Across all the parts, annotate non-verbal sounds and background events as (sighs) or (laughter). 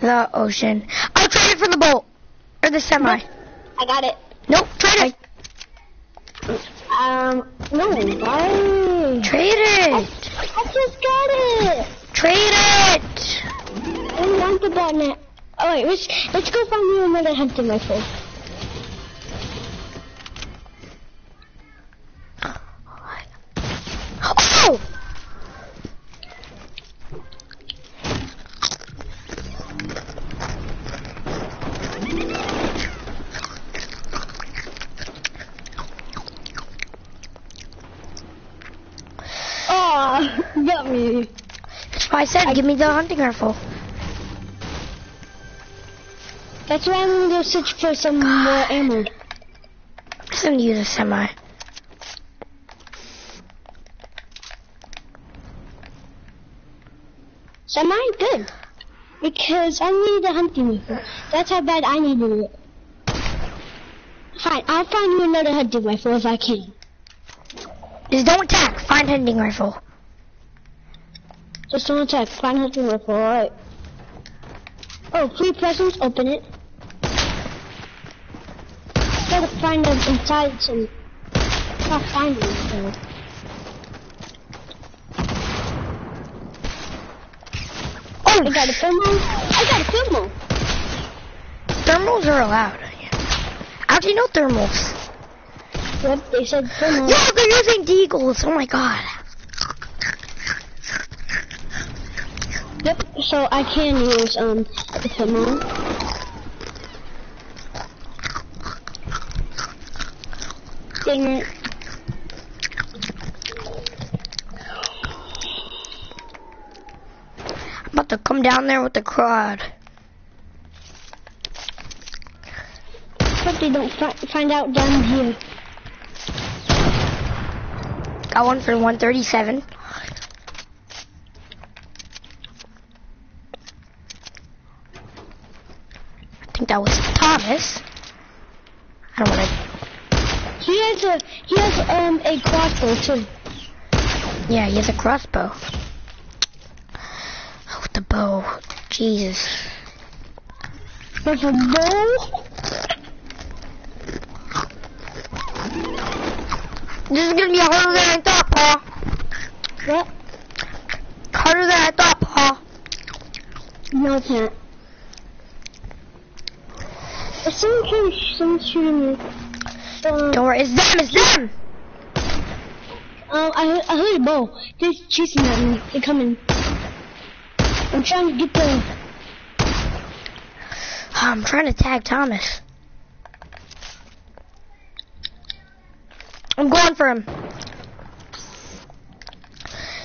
the ocean. I'll trade it for the boat. Or the semi. I got it. Nope, trade it. Um, no, why? Trade it. I just got it. Trade it. I don't want the button. Oh wait, let's let's go find you another hunting rifle. Oh! Got me. That's why I said, give me the hunting rifle. That's why I'm gonna go search for some more ammo. Just gonna use a semi. So mine good. Because I need a hunting rifle. That's how bad I needed it. Fine, I'll find you another hunting rifle if I can. Just don't attack. Find hunting rifle. Just don't attack. Find hunting rifle, alright. Oh, free presents, open it. Gotta find them inside some... Not find them, so... Oh, I got a thermal. I got a thermal. thermals are allowed. How'd you know thermals? Yep, they said thermal. No, they're using deagles. Oh my god. Yep, so I can use, um, the thermal. Dang it. I'm about to come down there with the crowd. Hope they don't fi find out down here. Got one for 137. I think that was Thomas. I don't want to. He has a, he has, um, a crossbow too. Yeah, he has a crossbow. Oh, with the bow. Jesus. There's a bow? This is gonna be harder than I thought, Paul. What? Harder than I thought, Paul. No, it's not. If someone came, someone's shooting me. Um, Don't worry, it's them, it's them! Um, I, I heard a bow. They're chasing at me. They're coming. I'm trying to get the. I'm trying to tag Thomas. I'm going for him.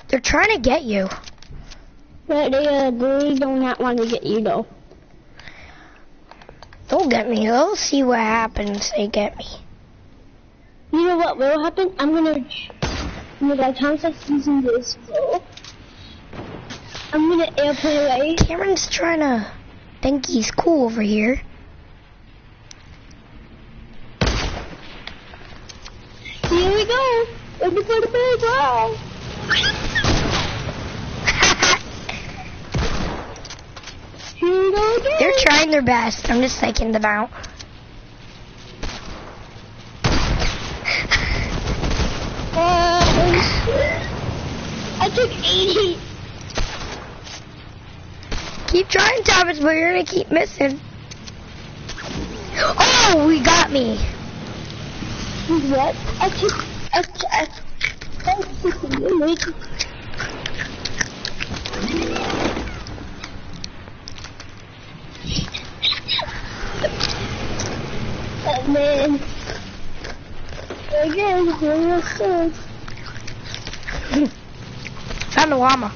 They're trying to get you. But they, uh, they do not want to get you though. Get me. They'll see what happens. They get me. You know what will happen? I'm gonna. I'm gonna like Tom using this bow. I'm gonna airplane away. Cameron's trying to think he's cool over here. Here we go. Looking for the big wow. Here we go again. They're trying their best. I'm just taking them out. I took 80. Keep trying, Thomas, but you're gonna keep missing. Oh, we got me. What? I took. I took. I, I took a minute. Oh man. Again, it goes. Found a llama.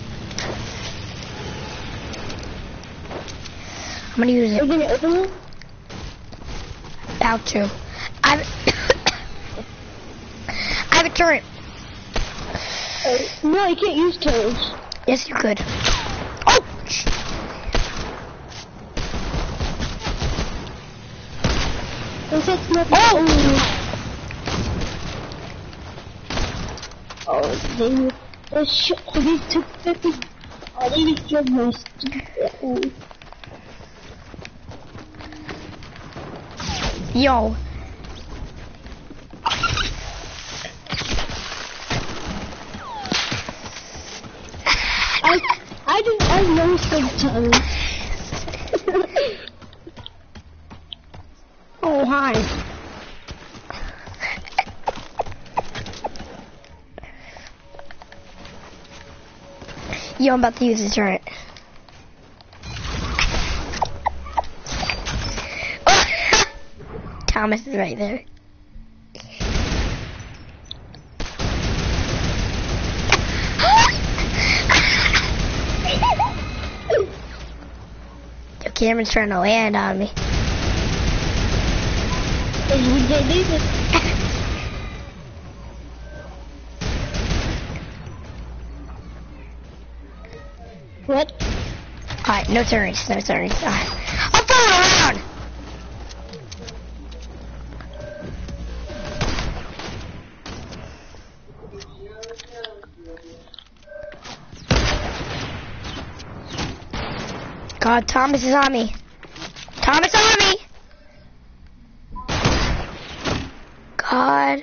I'm gonna use Are it. you gonna open it? About to. I have, (coughs) I have a turret. Uh, no, you can't use toes. Yes, you could. Oh! Oh, they, they, sh oh, they took 50. Oh, they just killed my stupid. Yo. I, I do, I know sometimes. (laughs) oh, hi. Yo, I'm about to use the turret. (laughs) Thomas is right there. (laughs) Yo, camera's trying to land on me. No turns, no. Alright. I'm falling around! God, Thomas is on me. Thomas on me! God.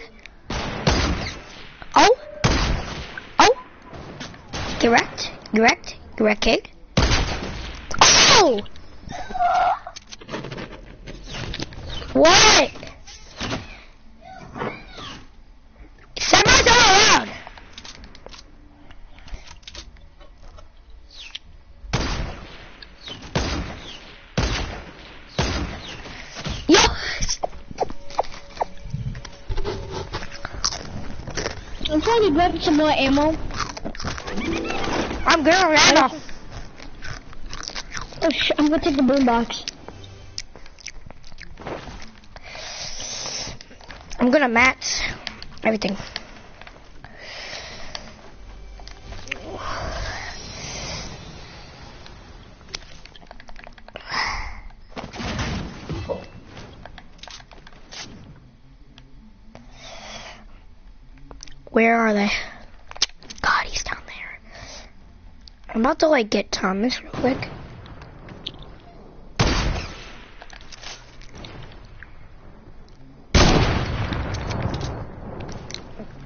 Oh! Oh! Get wrecked. Get wrecked, kid. Oh! What? Semis all around. Yo! I'm grab some more ammo. I'm good on ammo. Oh, sh- I'm gonna take the boombox. I'm gonna match everything. Where are they? God, he's down there. I'm about to like get Thomas real quick.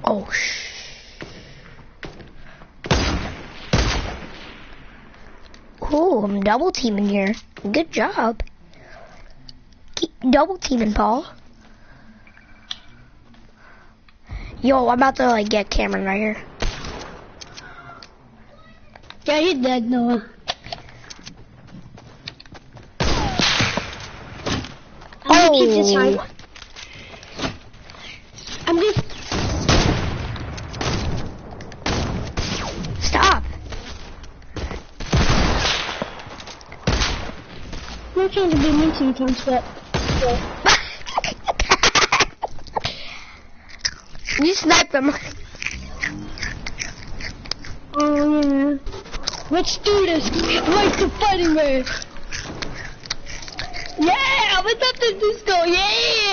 Oh sh. Ooh, I'm double teaming here. Good job. Keep double teaming, Paul. Yo, I'm about to like get Cameron right here. Yeah, you're dead, Noah. I'm gonna keep this oh. high. I'm just Stop. Not trying to be mean to you, Tom, you sniped him. oh um, yeah. Let's do this. Like the fighting man. Yeah, what's up the disco? Yeah.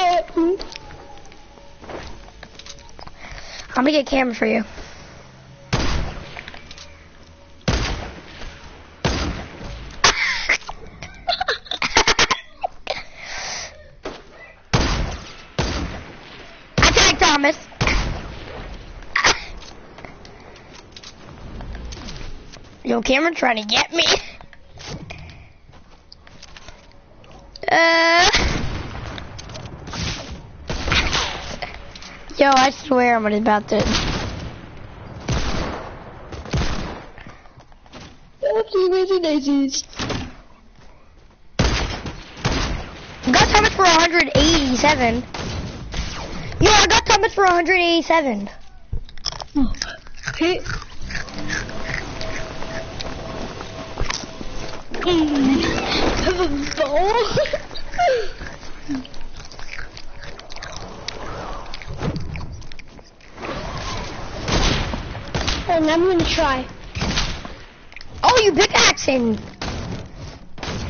I'm gonna get Cameron for you. Attack Thomas. Yo, Cameron trying to get me. Uh. Yo, I swear I'm about to. Got Thomas for 187. Yo, I got Thomas for 187. Okay. And I'm gonna try. Oh, you pickaxing.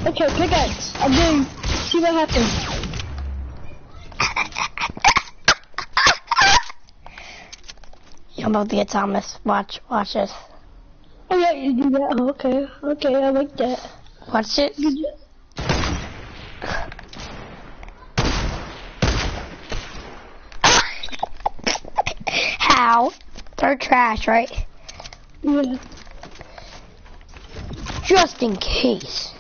Okay, pickaxe. I'm doing. See what happens. I'm about to get Thomas. Watch, watch this. Oh yeah, you do that. Oh, okay, okay, I like that. Watch it. How? They're trash, right? Just in case.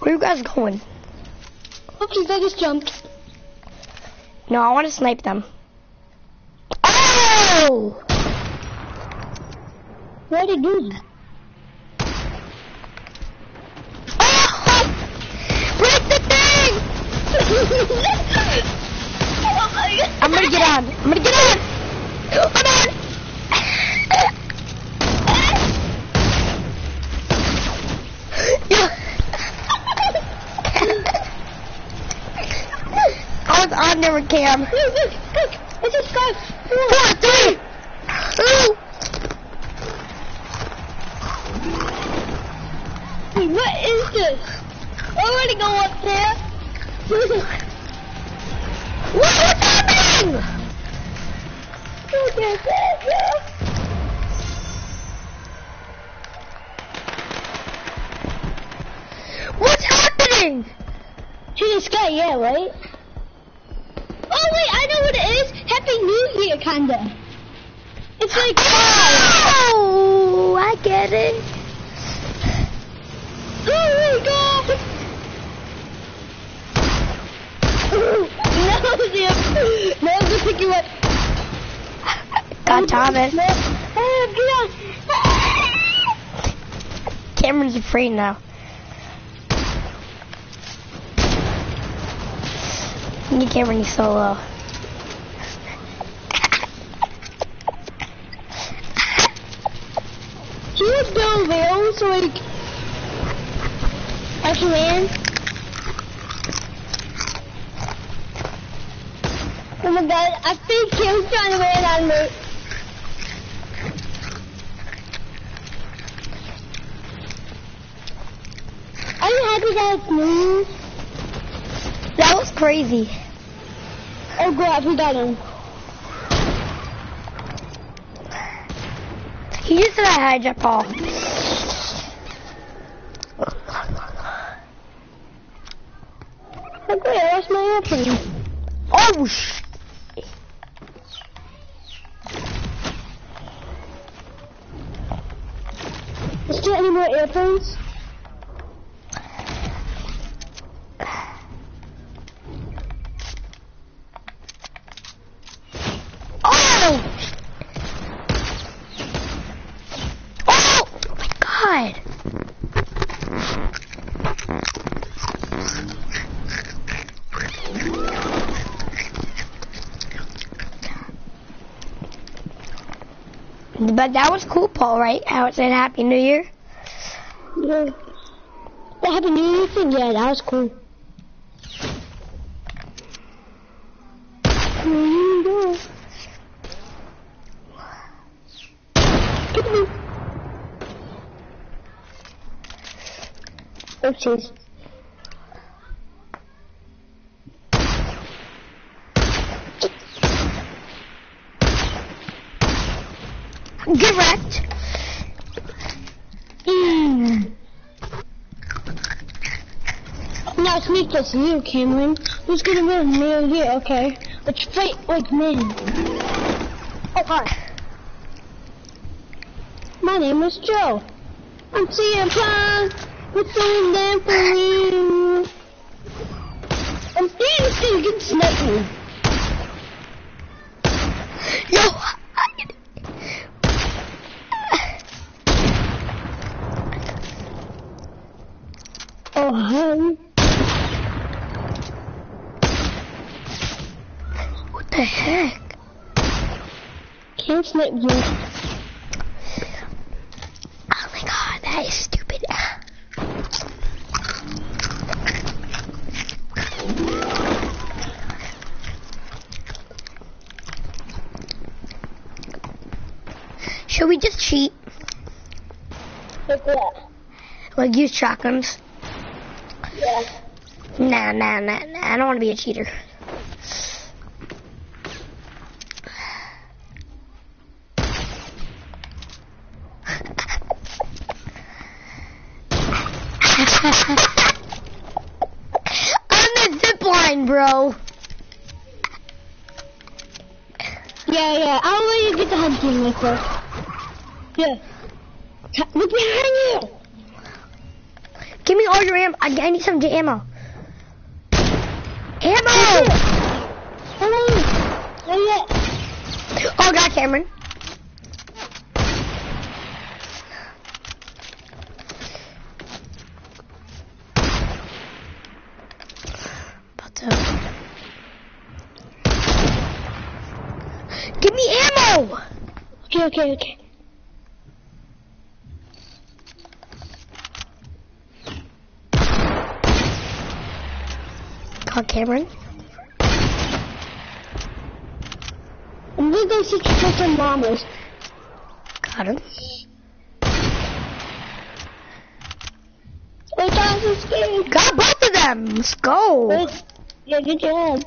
Where you guys going? Oops, I just jumped. No, I want to snipe them. Oh! Why did you do that? I'm gonna get on. Hold on. I was on with Cam. It's a scarf. Four, three. Hey, what is this? I want to go up there. What's happening? Look at that. What's happening? To the sky, yeah, right? Oh wait, I know what it is. Happy New Year, kinda. It's like Oh, I get it. Oh my god! no, Sam. No, I'm gonna pick you up. Got Thomas. No. Oh, get on. Afraid now. You Cameron, he's so low. You go there so like I can land? Oh my god, I think he was trying to land on me. Are you happy that was crazy. Oh god, we got him. He just a high jump ball. Great, I lost my airplane. Oh, sh- Is there any more airplanes? Oh! Oh! Oh my god! But that was cool, Paul, right? How it said Happy New Year? Yeah. The Happy New Year thing? Yeah, that was cool. Oopsies. Get wrecked. Mm. Now it's you, Cameron. Who's gonna win? Me or you? Okay. Let's fight like men. Oh, hi. My name is Joe. I'm seeing plans. What's going down for you? I'm this thing get. Yo! Oh, hi. What the heck? Can't snipe you. Oh my god, that is stupid. Ah. Should we just cheat? Like that. Like use shotguns? Yeah. Nah, nah, nah, nah. I don't want to be a cheater. On the zip line, bro. Yeah, yeah. I'll let you get the Yeah. Look behind you. Give me all your ammo. I, I need some ammo. Ammo! Oh, God, Cameron. Give me ammo! Okay, okay, okay. God, Cameron. I'm gonna go see some llamas. Got him. Oh, guys, I'm scared. Got both of them. Let's go. Wait. Yeah, good job.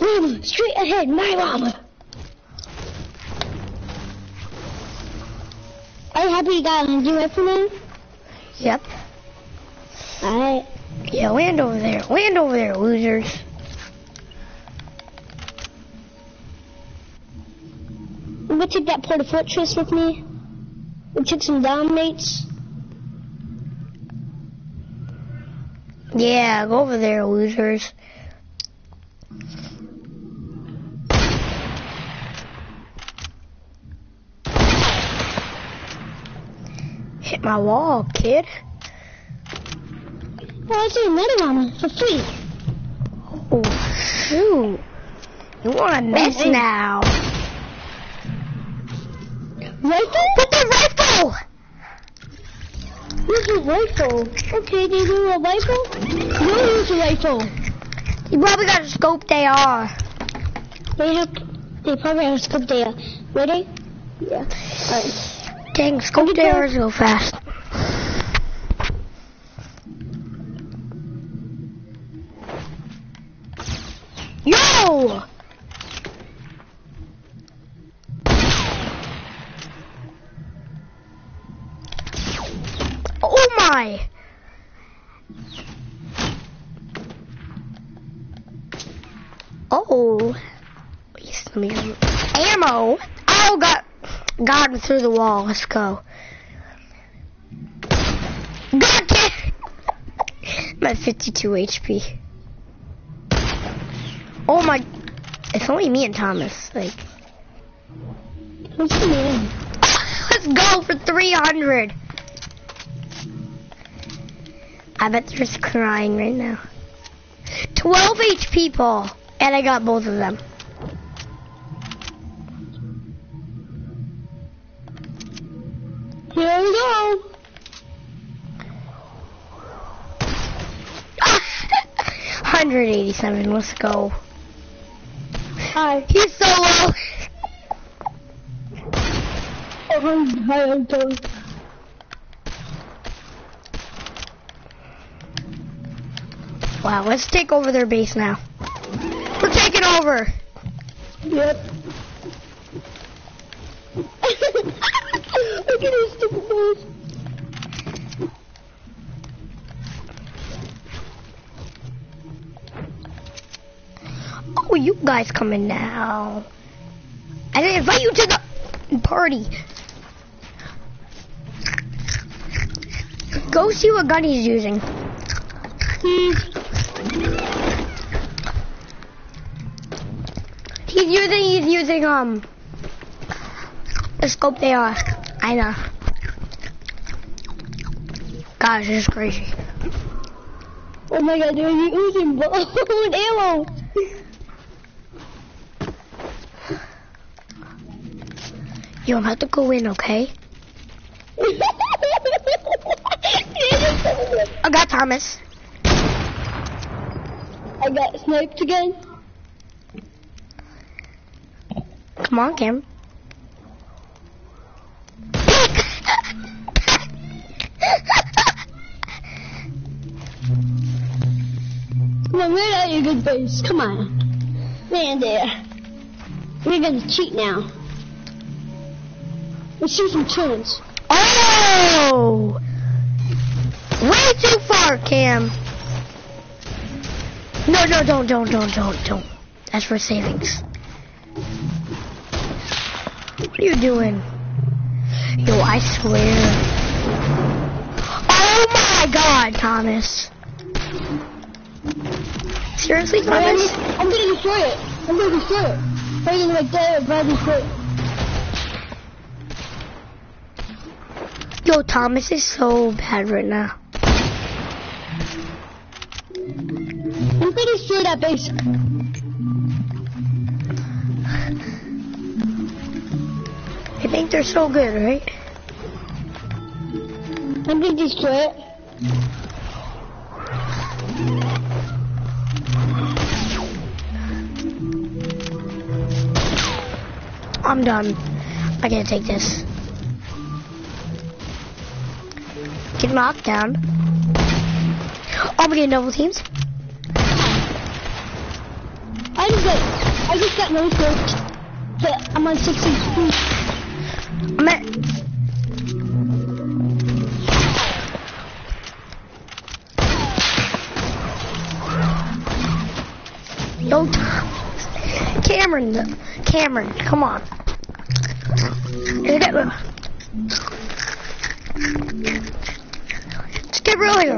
Mama, straight ahead, my mama. You happy you got a hunting rifle now? Yep. Alright. Yeah, land over there. Land over there, losers. I'm gonna take that part of fortress with me. We took some down mates. Yeah, go over there, losers. Hit my wall, kid. Oh, I see another llama for free. Oh, shoot. You want to mess hey. now. Rifle? With the rifle! Use a rifle. Okay, they do a rifle? No use a rifle. You probably got a scope they are. They have, they probably have a scope there. Ready? Yeah. Alright. Dang, scope they are so fast. Yo! Oh my! Oh. Yes, let me ammo. Oh, got got him through the wall. Let's go. Gotcha. I'm at 52 HP. Oh my! It's only me and Thomas. Like, What's the name? let's go for 300. I bet they're just crying right now. 12 HP, Paul. And I got both of them. 97. Let's go. Hi. He's so low. oh, hi, I'm done. Wow, let's take over their base now. We're taking over. Yep. Look at his stupid balls. Guys coming now? I didn't invite you to the party. Go see what gun he's using. He's He's using, he's using, um, the scope they are. I know. Gosh, this is crazy. Oh my god, they're using bow and Yo, I'm about to go in, okay? (laughs) I got Thomas. I got sniped again. Come on, Cam. Come on, right out your good. Come on. Man, there. We're gonna cheat now. Let's shoot some tunes. Oh! Way too far, Cam. No, no, don't, don't, don't, don't, don't. That's for savings. What are you doing? Yo, I swear. Oh my god, Thomas. Seriously, Thomas? I'm gonna destroy it. I'm gonna destroy it. Right in right there, I destroy it. Yo, Thomas is so bad right now. I'm gonna destroy that base. I think they're so good, right? I'm gonna destroy it. I'm done. I can't take this. Get knocked down. Oh, I'm getting double teams. I just got, I just got no scope. But I'm on 60. I'm at. Thomas. Cameron, Cameron, come on.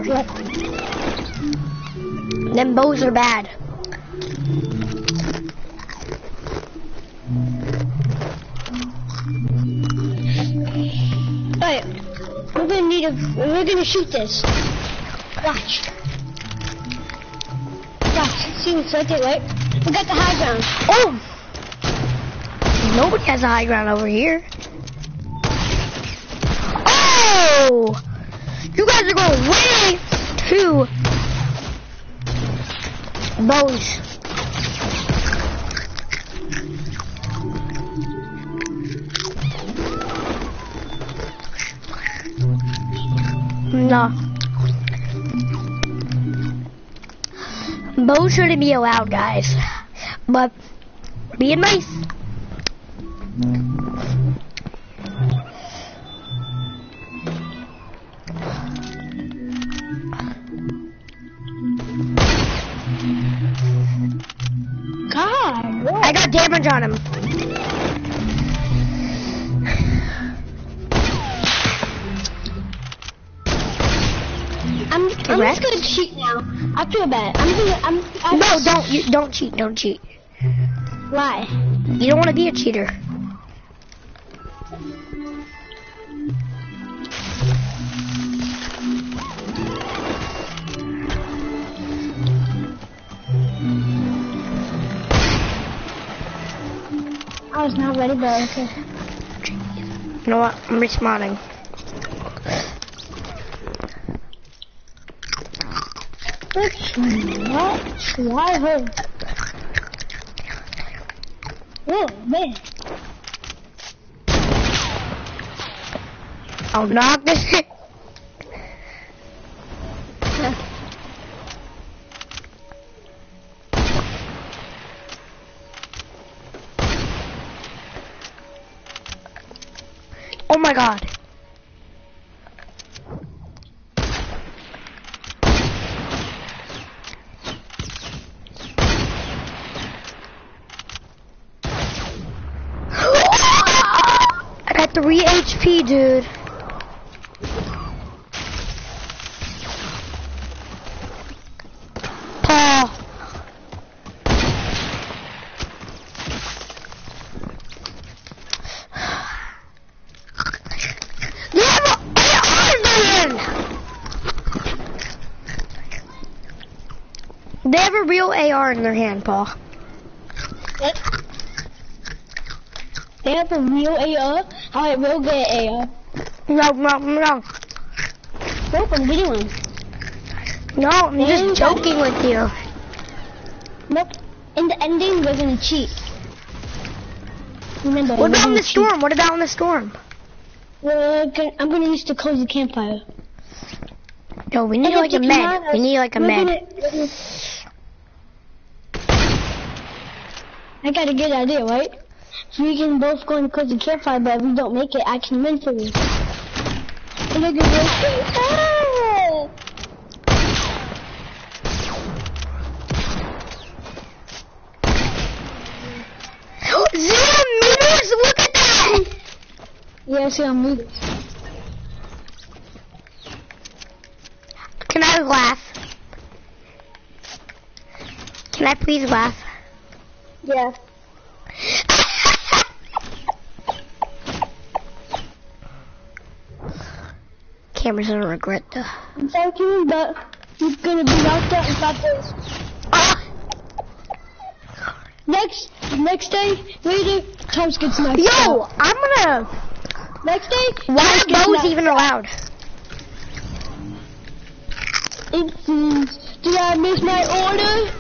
Here. Them bows are bad. Alright. We're gonna need a, we're gonna shoot this. Watch. Watch. See what's right there, right? We got the high ground. Oh! Nobody has a high ground over here. Bows. No. Bows shouldn't be allowed, guys. But being nice. On him. I'm, I'm just gonna cheat now. I feel bad. I'm gonna, I'm, I'm No, don't you don't cheat, don't cheat. Why? You don't want to be a cheater. Okay. You know what? I'm her. Oh, man. I'll knock this. Dude. Paul. They have a real AR in their hand, Paul. What? They have a real AR? Alright, we'll get AR. Uh, no, no, no. Nope, I'm getting one. No, I'm just joking with you. Nope. In the ending, we're gonna cheat. Remember, What about in the cheat. storm? What about in the storm? We're gonna, I'm gonna use to cozy campfire. No, we need And like a med. We need like a med. gonna- gonna- I got a good idea, right? So we can both go and cozy campfire, but if we don't make it, I can win for you. Look at this. Oh! Zero meters? Look at that! Yeah, I see how meters. Can I laugh? Can I please laugh? Yeah. Cameron's gonna regret the. I'm sorry, Kimmy, but you're gonna be knocked out in five days. Ah! Next, next day, later, Thomas gets knocked Yo, out. I'm gonna. Next day, Why are bows even allowed? Oopsies. Did I miss my order?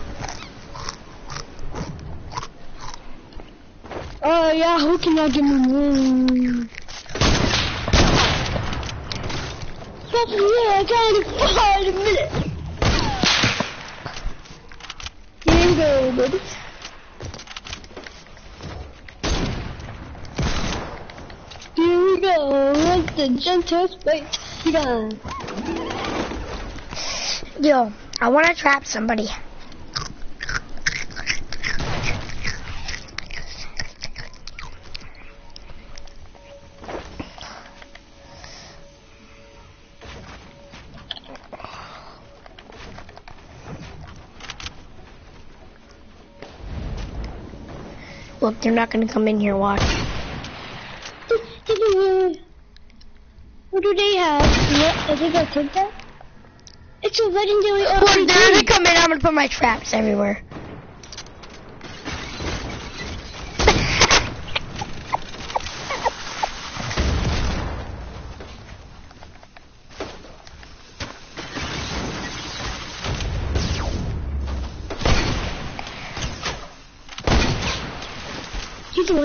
Oh yeah, who can I give me room? That's yeah, I it in five minutes. Here you go, buddy. Here we go. What's the gentle space? Yeah. Yo, I wanna trap somebody. Look, they're not gonna come in here, watch. What do they have? What? I think I took that. It's a legendary Look, they're gonna come in, I'm gonna put my traps everywhere.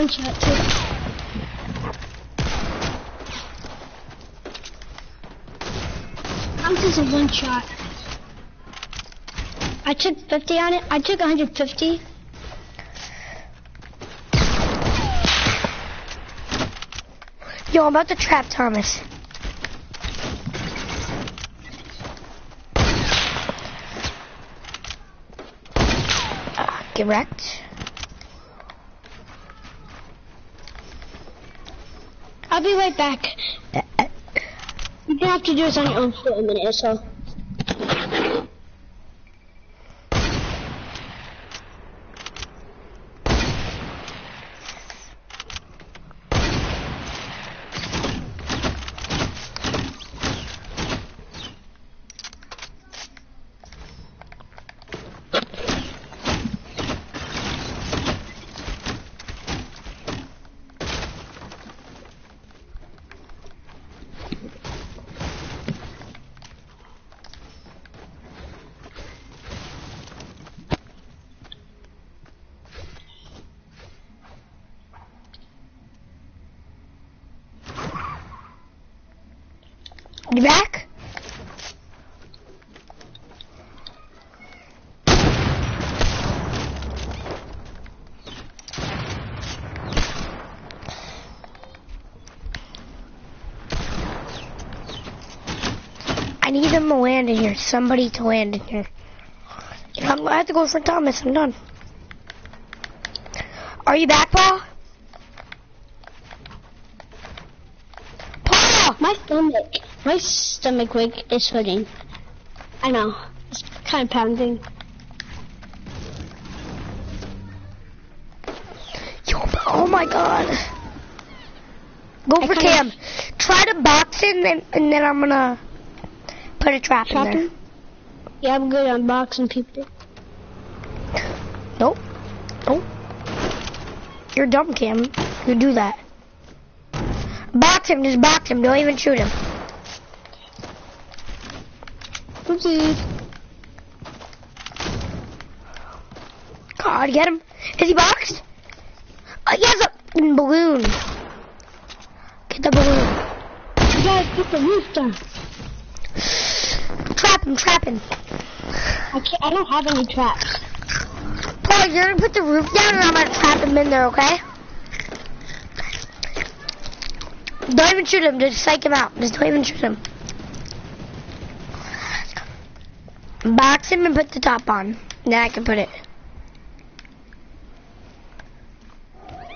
Too. I'm just a one shot. I took 50 on it. I took 150. Yo, I'm about to trap Thomas. Uh, get wrecked. I'll be right back. Uh, uh, you don't have to do this on your own for a minute or so. You back? I need them to land in here. Somebody to land in here. I'm- I have to go for Thomas. I'm done. Are you back, Paul? Paul! My stomach, my stomach wig is hurting. I know. It's kind of pounding. Yo, oh my god. Go I for Cam. Try to box in, and, and then I'm gonna put a trap, in there. Yeah, I'm good on boxing people. Nope. Nope. You're dumb, Cam. You do that. Box him, just box him. Don't even shoot him. Oopsies. God, get him. Is he boxed? Oh, he has a balloon. Get the balloon. You gotta put the roof down. Trap him, trap him. I can't. I don't have any traps. Paul, you're gonna put the roof down and I'm gonna trap him in there, okay? Don't even shoot him, just psych him out. Just don't even shoot him. Box him and put the top on. Then I can put it.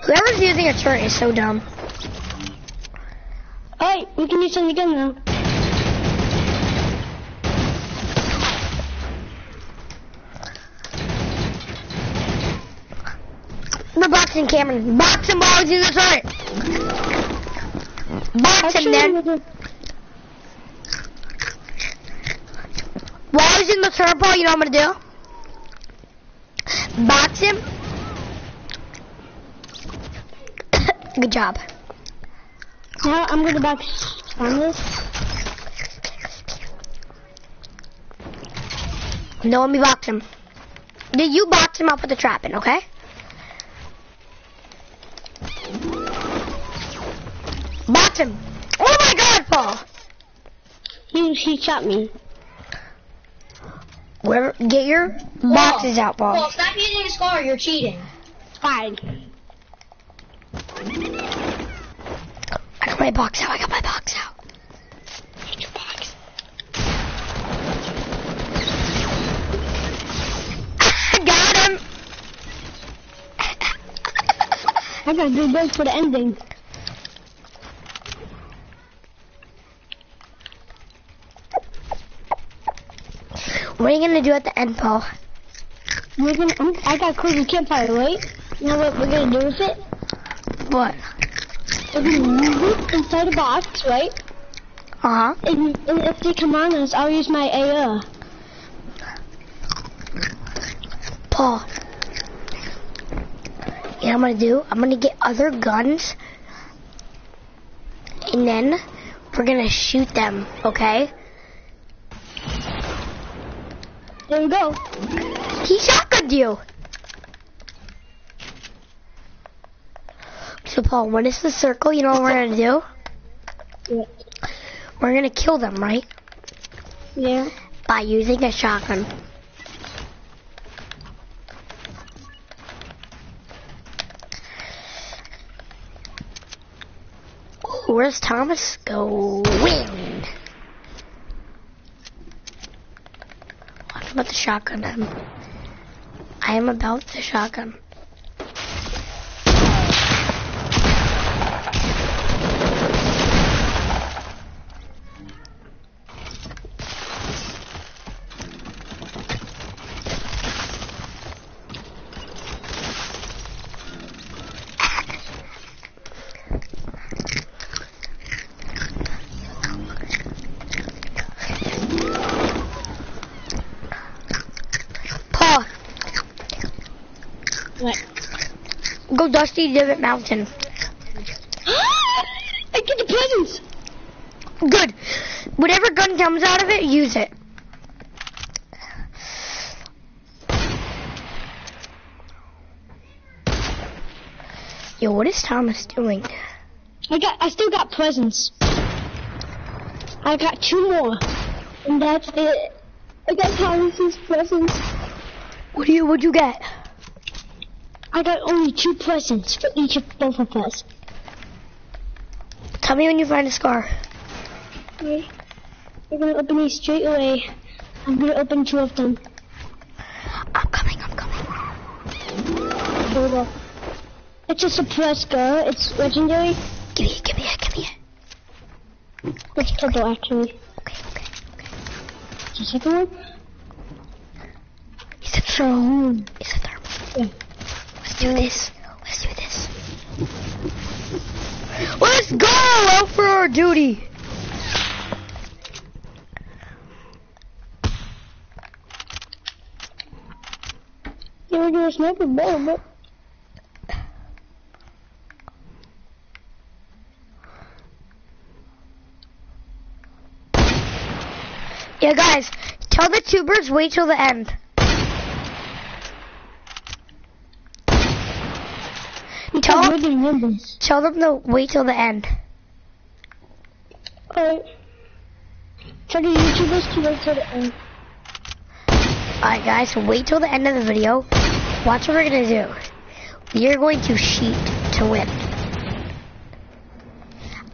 Whoever's using a turret is so dumb. Hey, we can use it again now. The boxing Cameron. Boxing balls in the turret. Box him then. While he's in the turret, Paul, you know what I'm gonna do? Box him. (coughs) Good job. Now I'm gonna box on this. No, let me box him. Did you box him up with the trapping, okay? Box him. Oh my god, Paul. He he shot me. Where, get your boxes out, Paul. Paul, stop using the scar. You're cheating. Fine. I got my box out. I got my box out. Get your box. I got him. (laughs) I gotta do this for the ending. What are you gonna do at the end, Paul? We're gonna. I'm, I got cozy campfire, right? You know what we're gonna do with it? What? We're gonna use it inside a box, right? Uh huh. And, and if they come on us, I'll use my AR. Paul. You know what I'm gonna do? I'm gonna get other guns. And then we're gonna shoot them, okay? There we go. He shotgunned you. So Paul, when it's the circle, you know what we're gonna do? Yeah. We're gonna kill them, right? Yeah. By using a shotgun. Where's Thomas going? I'm about to shotgun. I am about to shotgun. Paul, What? go Dusty Divot Mountain. (gasps) I get the presents. Good. Whatever gun comes out of it, use it. Yo, what is Thomas doing? I got. I still got presents. I got two more, and that's it. I got Thomas's presents. What do you? What'd you get? I got only two presents for each of both of us. Tell me when you find a scar. Okay. We're gonna open these straight away. I'm gonna open two of them. I'm coming. I'm coming. Here we go. It's a suppressed gun. It's legendary. Give me it. Give me it. Give me it. It's purple actually. Okay. Okay. The second one. It's a thermal. It's a thermal. Yeah. Let's do this. Let's do this. Let's go out for our duty. Yeah, we're gonna sniper better, but Yeah, guys, tell the tubers wait till the end. Tell we're them, gonna win this. tell them to wait till the end. Alright. Tell the YouTubers to wait till the end. Alright, guys, wait till the end of the video. Watch what we're gonna do. We are going to cheat to win.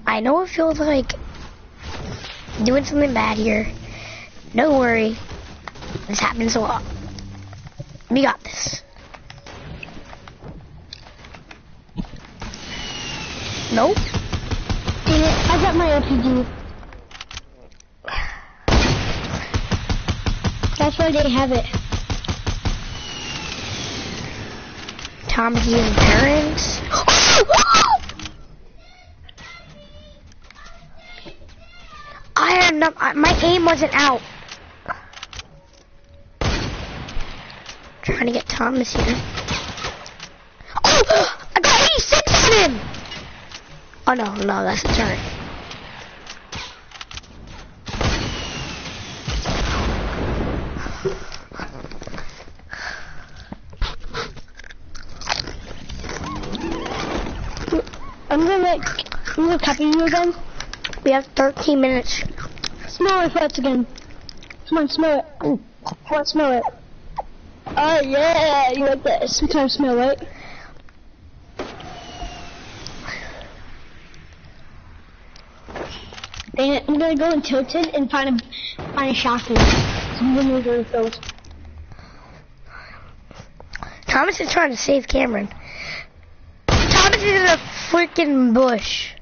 I know it feels like doing something bad here. Don't worry. This happens a lot. We got this. Nope. Dang it. I got my RPG. That's why they have it. Tom's using parents. (gasps) I had enough. I, my aim wasn't out. Trying to get Thomas here. Oh! (gasps) I got 86 on him! Oh no, no, that's a turret. I'm gonna like, I'm gonna copy you again. We have 13 minutes. Smell it first again. Come on, smell it. Come on, smell it. Oh yeah, you like that? Sometimes smell right. It, I'm gonna go in tilted and find a find a shotgun. So I'm gonna go with those. Thomas is trying to save Cameron. Thomas is in a freaking bush.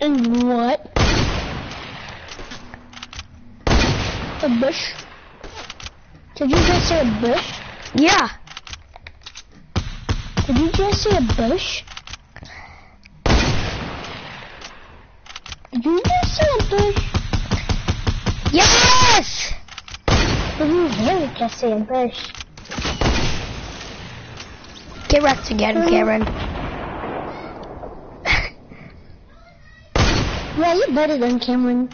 And what? A bush? Did you just say a bush? Yeah. Did you just say a bush? Did you just say a bush? Yes! Really just say a bush? Get wrecked again, hmm. Cameron. Yeah, you're better than Cameron.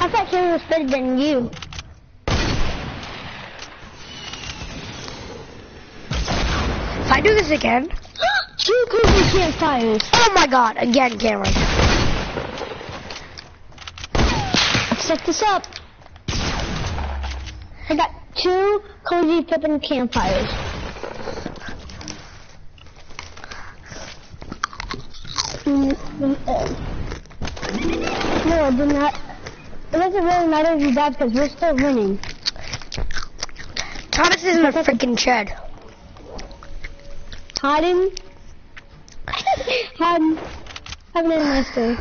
I thought Cameron was better than you. If I do this again, (gasps) Two cookie campfires. oh my god, again, Cameron. Set this up. I got two cozy pippin campfires. Mm, No, I did not. It doesn't really matter if you die because we're still winning. Thomas is in a freaking shed. Hiding. Hiding. Having a nice day.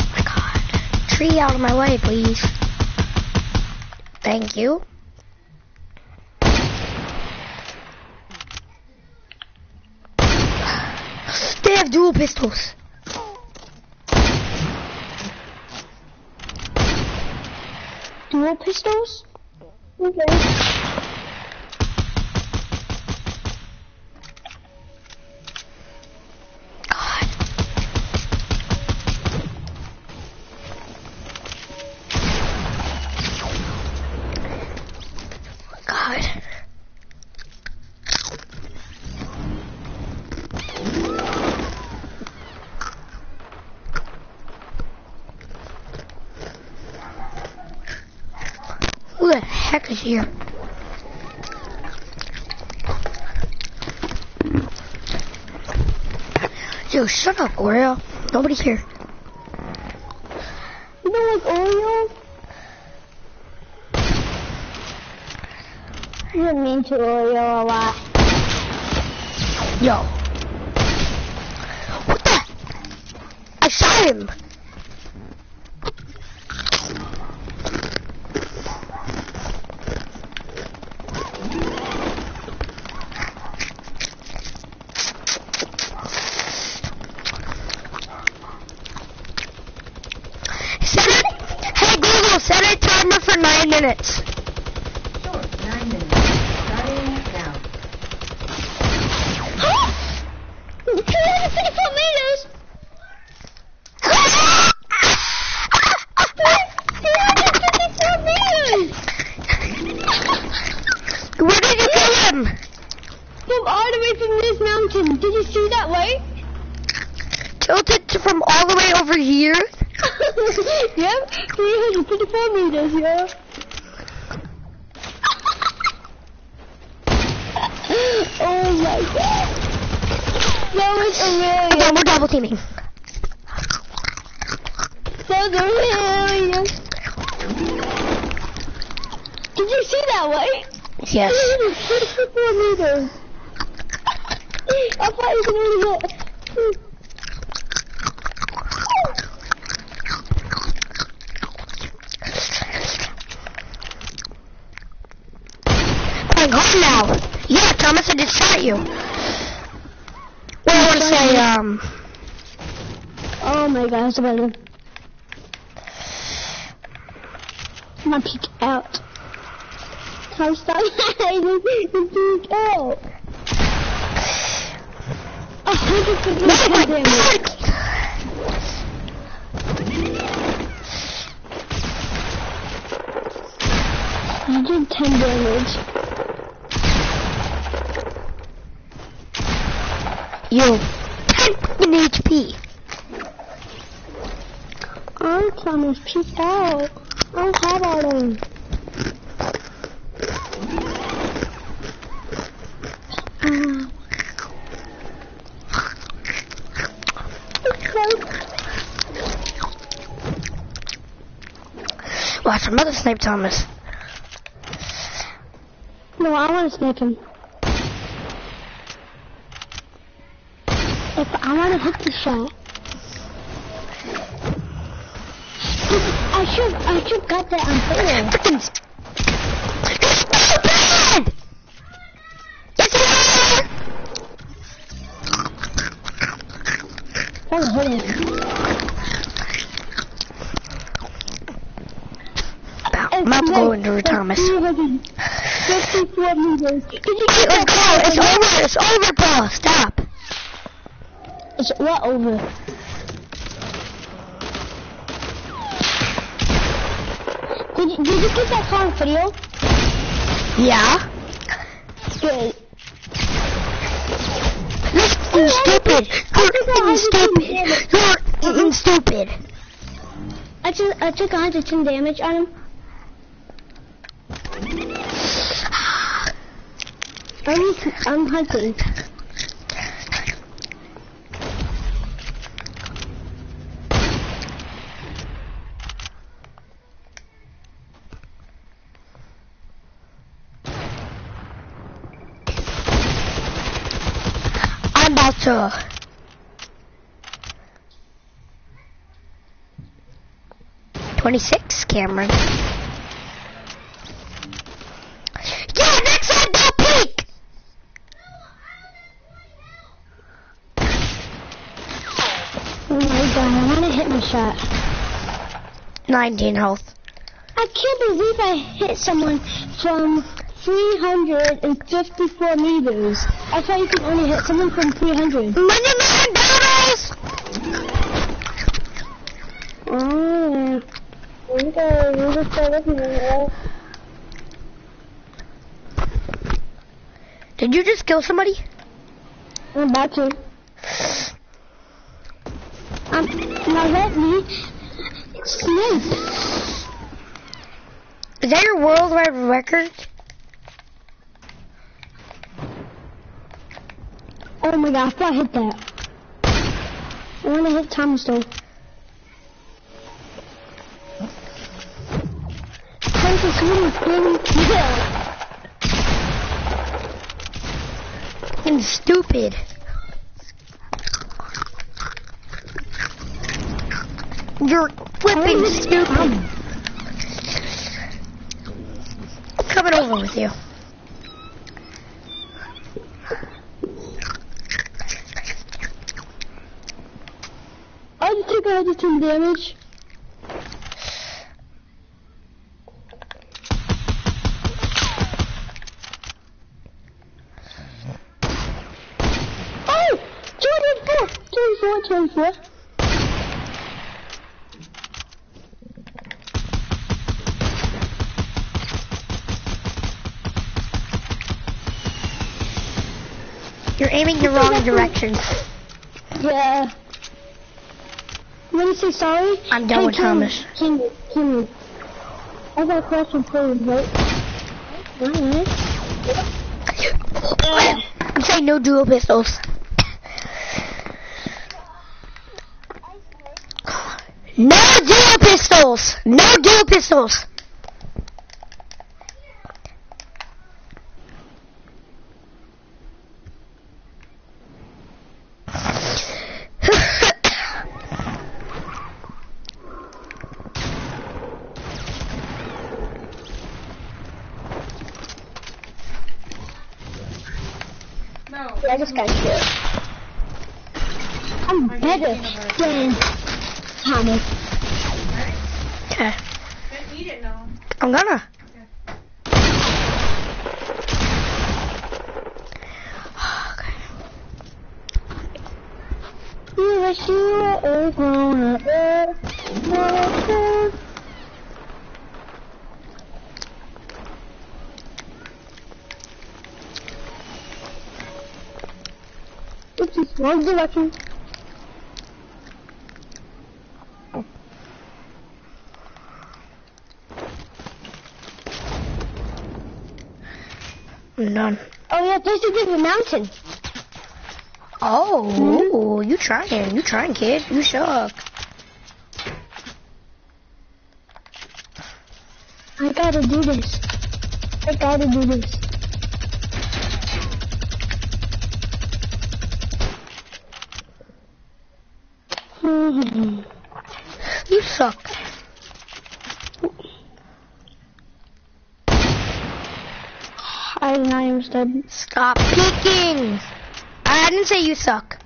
Oh my god. Tree out of my way, please. Thank you. They have dual pistols. Dual pistols? Okay. Here? Yo, shut up, Oreo. Nobody's here. You don't like Oreo? You're mean to Oreo a lot. Yo. What the? I shot him. Set it. Hey Google, set a timer for nine minutes. Sure, nine minutes. Starting now. 254 meters! 354 meters! Where did you kill him? From all the way from this. Did you see that light? Tilted from all the way over here. (laughs) yep, 354 meters, yeah. (laughs) oh my god. That was Amelia. on, we're double teaming. further hill. Did you see that, light? Yes. 54 meters. I thought you could only get... Going home now. Yeah, Thomas, I just shot you. What I want to say, um, Oh my gosh, I'm gonna... I'm gonna peek out. Stop (laughs) hiding and peek out. A hundred oh my percent damage. god! You did 10 damage. You. 10 HP. Oh, Thomas, peek out. Oh, how about him? Uh, Watch, about to snipe Thomas. No, I want to snipe him. If I want to hit the shot. I should, I should got that on video. Freaking. Stupid! Yes, you are! Hit him. I'm about to go into Thomas. 54 meters. Did you Hey, get let's go. It's over. It's over, Paul. Stop. It's what over? Did you, did you get that car video? Yeah? Good. You're stupid. You're stupid. You're stupid. I took I took 110 damage on him. I'm hunting. I'm about to. Twenty-six, Cameron. Yeah, next time, that peak. Oh my god, I want to hit my shot. Nineteen health. I can't believe I hit someone from 354 meters. I thought you could only hit someone from 300. Money man battles. Oh, okay, you just start looking at. Did you just kill somebody? I'm about to. (sighs) Um, now let me snipe. Is that your worldwide record? Oh my god, I thought I hit that. I want to hit Thomas though. Thomas is really really kill. And stupid. You're flipping stupid. Coming over with you. I just took 110 damage. Oh! 204! 204, 204. You're aiming the wrong direction. Yeah. Let me say sorry. I'm done Hey, with Kim, Thomas. Kim, Kim, I got a question for you, right? What? I'm saying no dual pistols. No dual pistols! No dual pistols! No. Yeah, I just got killed. I'm better than Thomas. Okay. Can't eat it now. I'm wish you were. Oopsies, wrong direction. I'm done. Oh yeah, there's a different mountain. Oh, you trying. You trying, kid. You suck. I gotta do this. I gotta do this. Hmm. You suck. I did not even. Stop peeking. I didn't say you suck.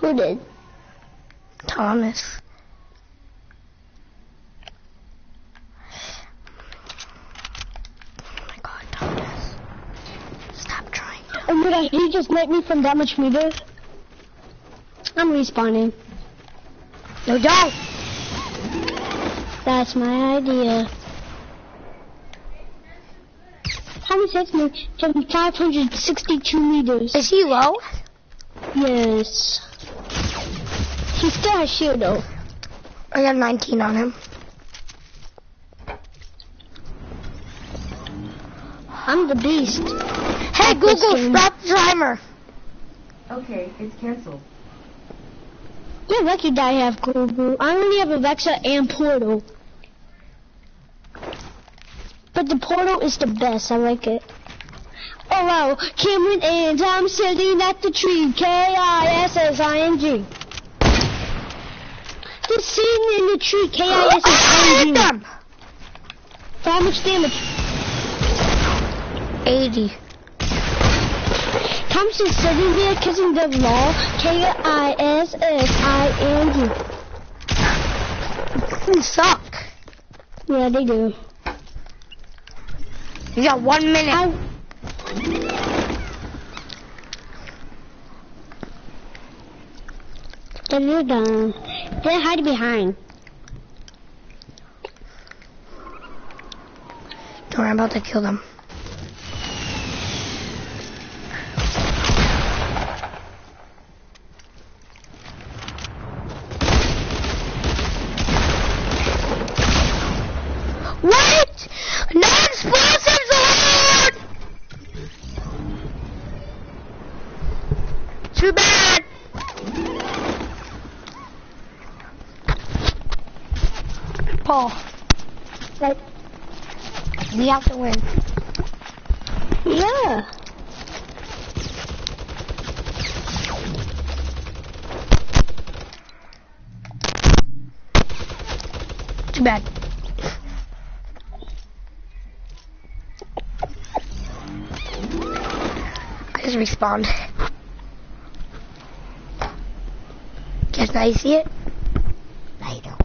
Who did? Thomas. Oh my god, Thomas. Stop trying to. Oh my god, he just sniped me from that much meter. I'm respawning. No, don't. That's my idea. Thomas hits me from 562 meters. Is he low? Yes. He still has shield though. I got 19 on him. I'm the beast. Hey, At this Google, stop the timer. Okay, it's cancelled. You're lucky that I have Google. I only have Alexa and Portal. But the Portal is the best. I like it. Oh wow, Cameron and I'm sitting at the tree. K-I-S-S-I-N-G. Just sitting in the tree. K-I-S-S-I-N-G. hit them. For how much damage? 80. Thomas is sitting there kissing the wall. K-I-S-S-I-N-G. You suck. Yeah, they do. You got one minute. I... Then you're done. Then hide behind. Don't worry, I'm about to kill them. I respawned. Guess now you see it? Now you don't.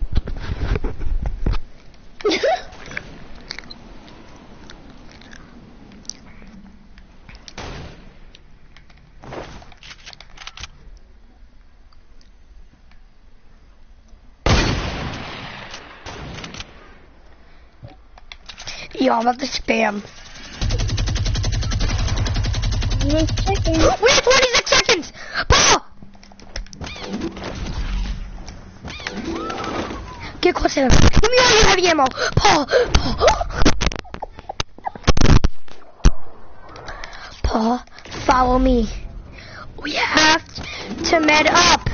(laughs) Yo, I'm about to spam. Checking. We have 26 seconds! Paul! Get close to him. Give me all your heavy ammo. Paul! Paul! Paul, follow me. We have to med up.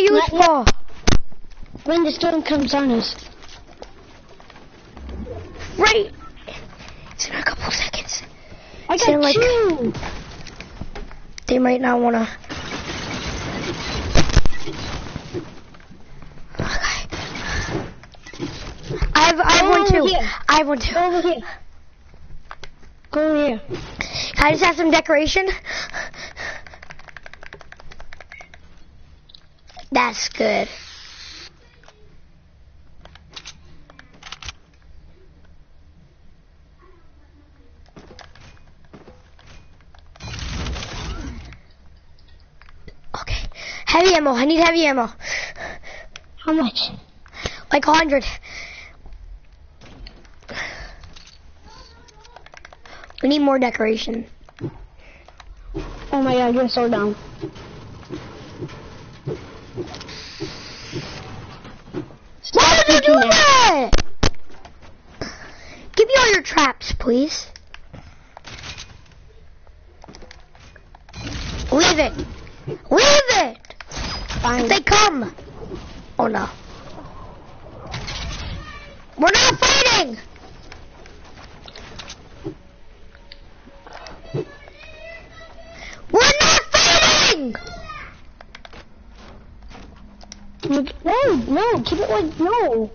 use, Not yet. Paul? When the storm comes on us. Right. It's in a couple seconds. I got like- two. They might not want to. Okay. I have, I have one too. here. I have one too. Go over here. Go over here. Can I just have some decoration? That's good. Heavy ammo. I need heavy ammo. How much? Like a hundred. We need more decoration. Oh my god, you're so dumb. Why would you do thinking that? Give me all your traps, please. Leave it. Leave it. Fine. They come. Oh no. We're not fighting. We're not fighting. No, no, keep it like, no.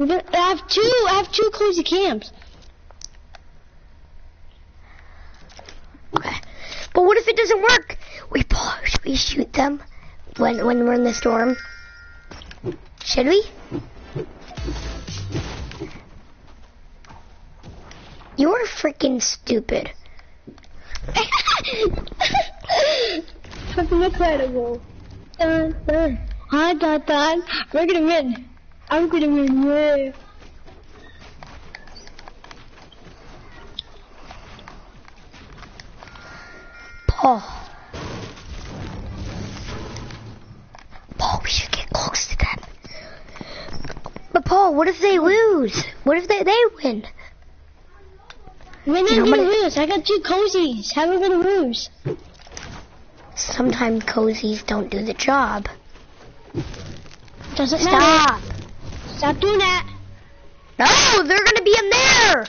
I have two, I have two cozy camps. Okay. But what if it doesn't work? We should we shoot them when when we're in the storm? Should we? You're freaking stupid. (laughs) Fucking incredible. Dun, dun. Hi, dun, dun. We're gonna win. I'm gonna win. Yeah. Paul. Paul, we should get close to them. But Paul, what if they lose? What if they, they win? We're not gonna lose. I got two cozies. How are we gonna lose? Sometimes cozies don't do the job. Doesn't matter. Stop. Stop doing that. No, they're gonna be in there.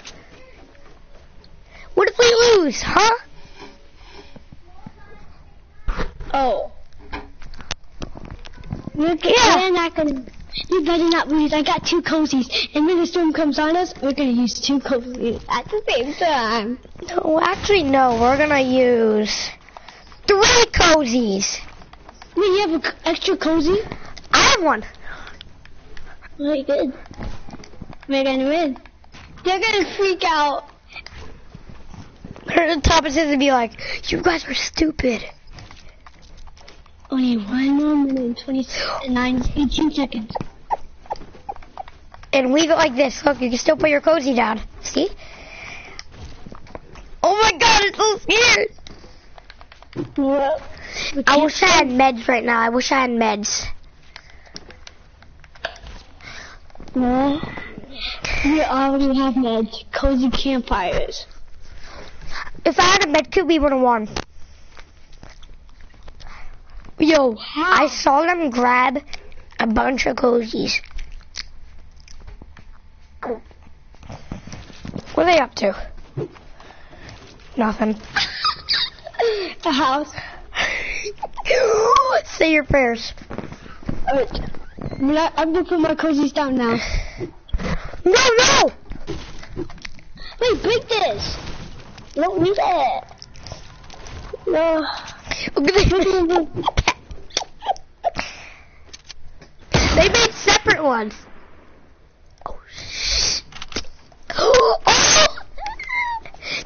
What if we lose, huh? Oh. We're, yeah. we're not gonna. You better not lose. I got two cozies, and when the storm comes on us, we're gonna use two cozies at the same time. No, actually, no. We're gonna use three cozies. Wait, you have an extra cozy? I have one. Very good. We're gonna win. They're gonna freak out. Her top is gonna be like, "You guys are stupid." Only one more minute and 29, 18 seconds. And leave it like this. Look, you can still put your cozy down. See? Oh my god, it's so scared. Well, I wish I had meds right now. I wish I had meds. No. We already have meds. Cozy campfires. If I had a med kit, we would have won. Yo, I saw them grab a bunch of cozies. What are they up to? Nothing. (laughs) The house. (laughs) Say your prayers. Alright. I'm gonna- I'm gonna put my cozies down now. No, no! Wait, break this! Don't leave it! No. they made separate ones. Oh, shh. Oh! (gasps)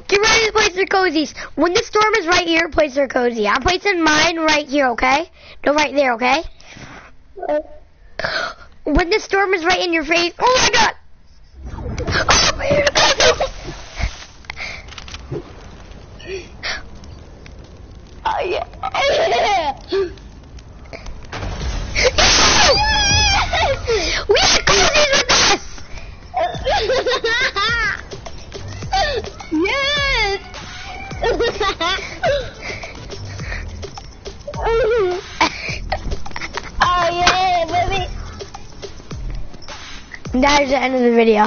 Get ready to place your cozies. When the storm is right here, place your cozy. I'm placing mine right here, okay? No, right there, okay? Uh, When the storm is right in your face. Oh my god! Oh, man. Oh, yeah. we have cozies with us! yes! (laughs) That is the end of the video.